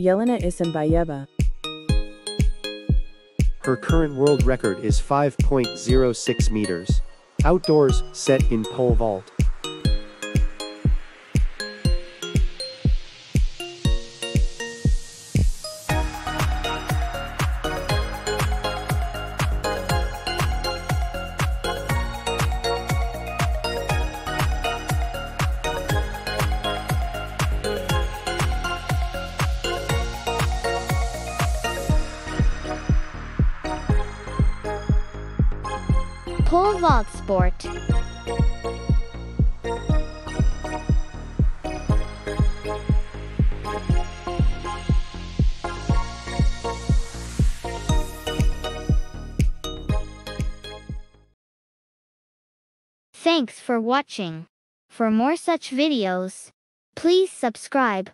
Yelena Isinbayeva. Her current world record is 5.06 meters. Outdoors, set in pole vault. Pole vault sport. Thanks for watching. For more such videos, please subscribe.